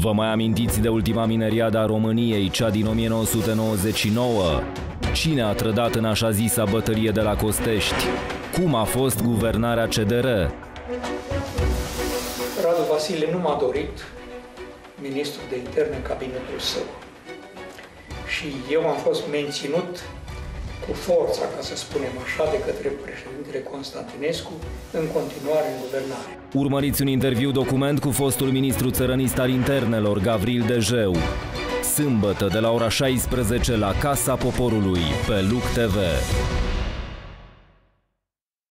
Vă mai amintiți de ultima mineriadă a României, cea din 1999? Cine a trădat în așa zisa bătălie de la Costești? Cum a fost guvernarea CDR? Radu Vasile nu m-a dorit ministrul de interne în cabinetul său. Și eu am fost menținut cu forța, ca să spunem așa, de către președintele Constantinescu în continuare în guvernare. Urmăriți un interviu document cu fostul ministru țărănist al internelor, Gavril Dejeu. Sâmbătă de la ora 16 la Casa Poporului, pe Luc TV.